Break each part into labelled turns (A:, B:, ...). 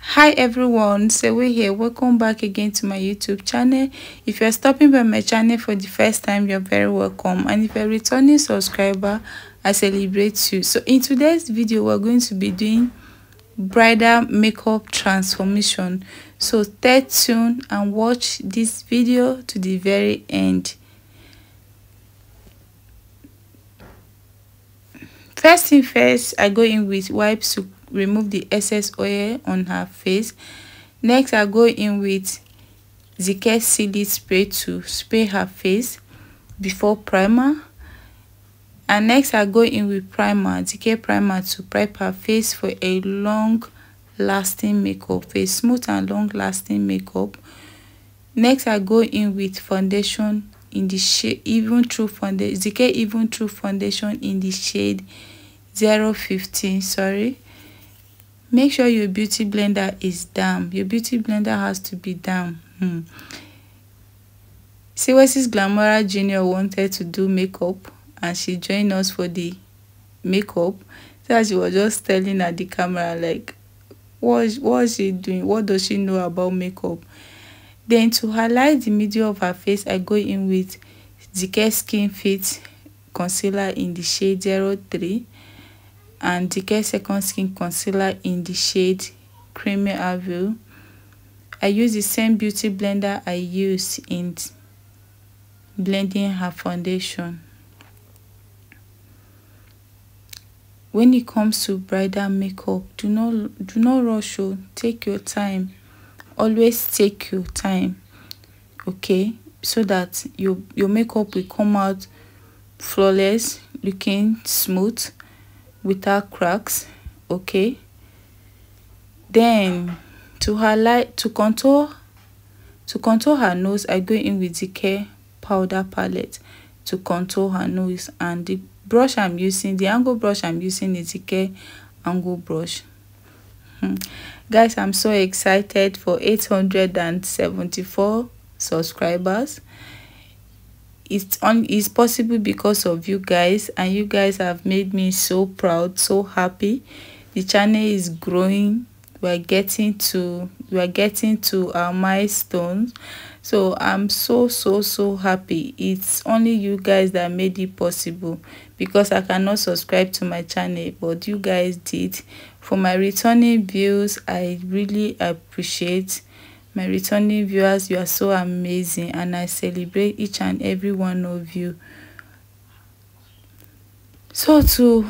A: hi everyone. Sewe here. Welcome back again to my youtube channel. If you're stopping by my channel for the first time you're very welcome. And if you're a returning subscriber i celebrate you. So in today's video we're going to be doing bridal makeup transformation. So stay tuned and watch this video to the very end. First thing first i go in with wipes remove the excess oil on her face. Next i go in with Zicare Sealy spray to spray her face before primer. And next i go in with primer Zicare primer to prep her face for a long lasting makeup a smooth and long lasting makeup. Next i go in with foundation in the shade even through foundation Zicare even through foundation in the shade 015 sorry make sure your beauty blender is damp. Your beauty blender has to be damp. Hmm. Siwesis Glamora Junior wanted to do makeup and she joined us for the makeup. So she was just telling at the camera like what what is she doing? What does she know about makeup? Then to highlight the middle of her face i go in with Zicare Skin Fit concealer in the shade 03 and Care Second Skin Concealer in the shade Creamy Avil. I use the same beauty blender I used in blending her foundation. When it comes to bridal makeup, do not do not rush. Oh, take your time. Always take your time. Okay, so that your your makeup will come out flawless, looking smooth without cracks okay? Then to highlight to contour to contour her nose i go in with the care powder palette to contour her nose and the brush i'm using the angle brush i'm using is the care angle brush. Hmm. guys i'm so excited for 874 subscribers it's on it's possible because of you guys and you guys have made me so proud so happy. The channel is growing. We're getting to we're getting to our milestones. So i'm so so so happy. It's only you guys that made it possible because i cannot subscribe to my channel but you guys did. For my returning views i really appreciate my returning viewers you are so amazing and i celebrate each and every one of you. So to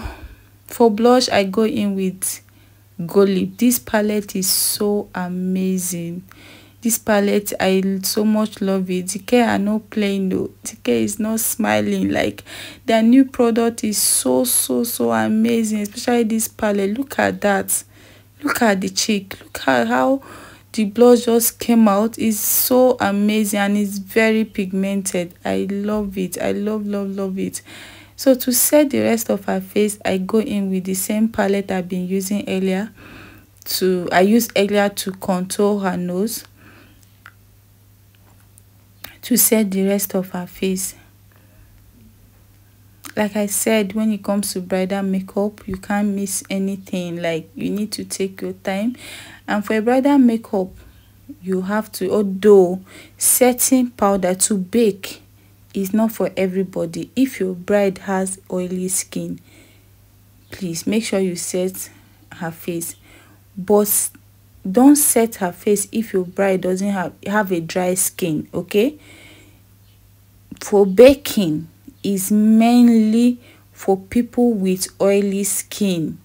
A: for blush i go in with Gold this palette is so amazing. This palette i so much love it. Zicare are not playing though. Zicare is not smiling. Like their new product is so so so amazing especially this palette. Look at that. Look at the cheek. Look at how the blush just came out. It's so amazing and it's very pigmented. I love it. I love love love it. So to set the rest of her face i go in with the same palette i've been using earlier to i used earlier to contour her nose to set the rest of her face like i said when it comes to bridal makeup you can't miss anything. Like you need to take your time. And for a bridal makeup you have to although setting powder to bake is not for everybody. If your bride has oily skin please make sure you set her face. But don't set her face if your bride doesn't have have a dry skin okay? For baking is mainly for people with oily skin.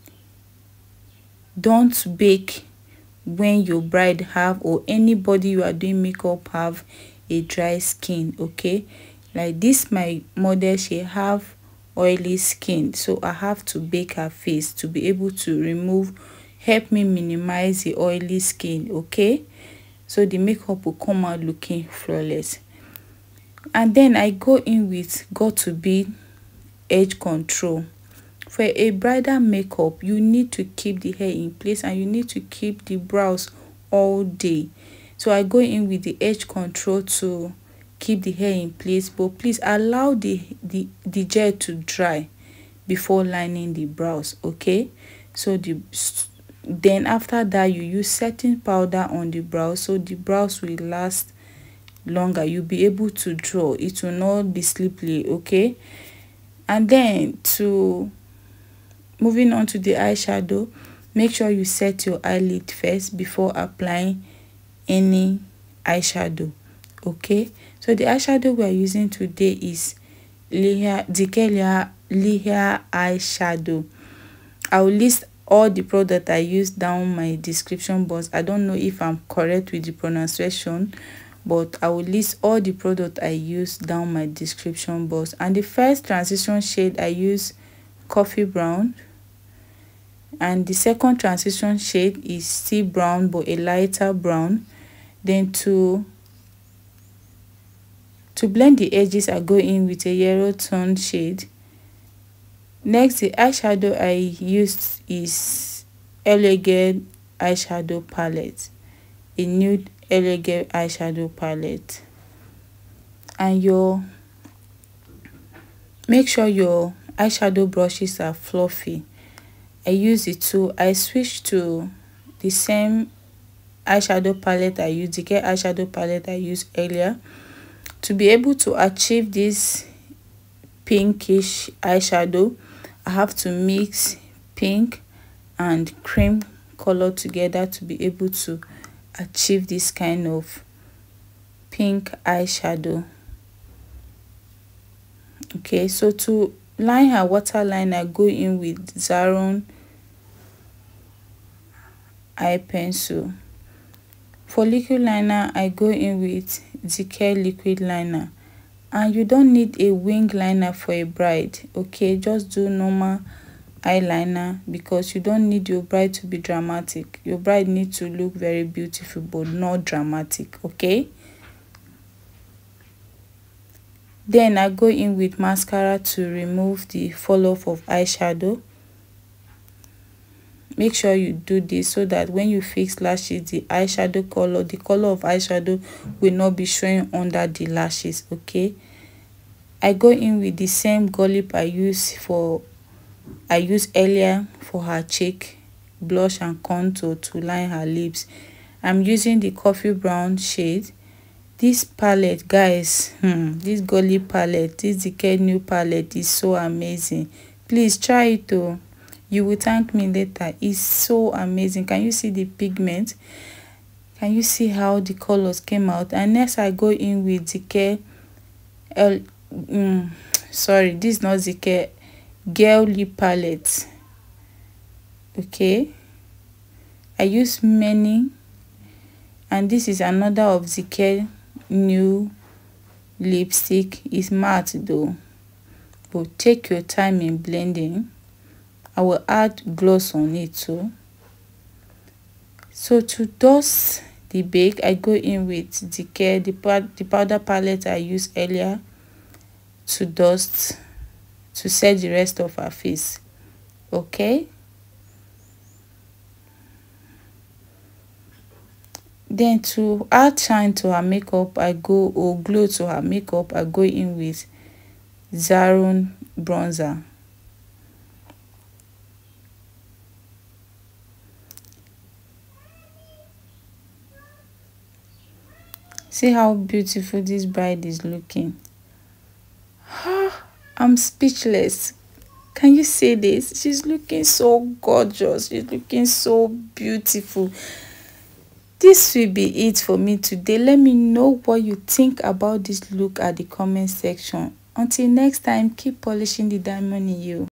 A: Don't bake when your bride have or anybody you are doing makeup have a dry skin okay? Like this my model she have oily skin so i have to bake her face to be able to remove help me minimize the oily skin okay? So the makeup will come out looking flawless and then i go in with Got2b edge control. For a bridal makeup you need to keep the hair in place and you need to keep the brows all day. So i go in with the edge control to keep the hair in place but please allow the the the gel to dry before lining the brows okay? So the then after that you use setting powder on the brows so the brows will last longer you'll be able to draw. It will not be slippery okay? And then to moving on to the eyeshadow make sure you set your eyelid first before applying any eyeshadow okay? So the eyeshadow we are using today is Lihia Dikelia Lihia eyeshadow. I will list all the product I use down my description box. I don't know if I'm correct with the pronunciation but I will list all the product I use down my description box. And the first transition shade I use coffee brown. And the second transition shade is sea brown but a lighter brown. Then to to blend the edges I go in with a yellow tone shade. Next the eyeshadow I used is elegant eyeshadow palette a nude elegant eyeshadow palette. And your make sure your eyeshadow brushes are fluffy. I use it too I switched to the same eyeshadow palette I used the get eyeshadow palette I used earlier. To be able to achieve this pinkish eyeshadow I have to mix pink and cream color together to be able to achieve this kind of pink eyeshadow. Okay so to line her waterline I go in with Zaron eye pencil. For liquid liner I go in with Decay liquid liner. And you don't need a wing liner for a bride okay? Just do normal eyeliner because you don't need your bride to be dramatic. Your bride needs to look very beautiful but not dramatic okay? Then i go in with mascara to remove the fall off of eyeshadow. Make sure you do this so that when you fix lashes the eyeshadow color the color of eyeshadow will not be showing under the lashes okay? I go in with the same lip i use for I used earlier for her cheek, blush and contour to line her lips. I'm using the coffee brown shade. This palette, guys, hmm, this Golly palette, this Decay New palette is so amazing. Please try it though. You will thank me later. It's so amazing. Can you see the pigment? Can you see how the colors came out? And next I go in with Decay. L, mm, sorry, this is not Decay girly palette okay? I use many and this is another of the care new lipstick. Is matte though but take your time in blending. I will add gloss on it too. So to dust the bake i go in with the care the, the powder palette i used earlier to dust to set the rest of her face okay? Then to add shine to her makeup i go or glow to her makeup i go in with Zaron bronzer. See how beautiful this bride is looking ah! I'm speechless. Can you see this? She's looking so gorgeous. She's looking so beautiful. This will be it for me today. Let me know what you think about this look at the comment section. Until next time, keep polishing the diamond in you.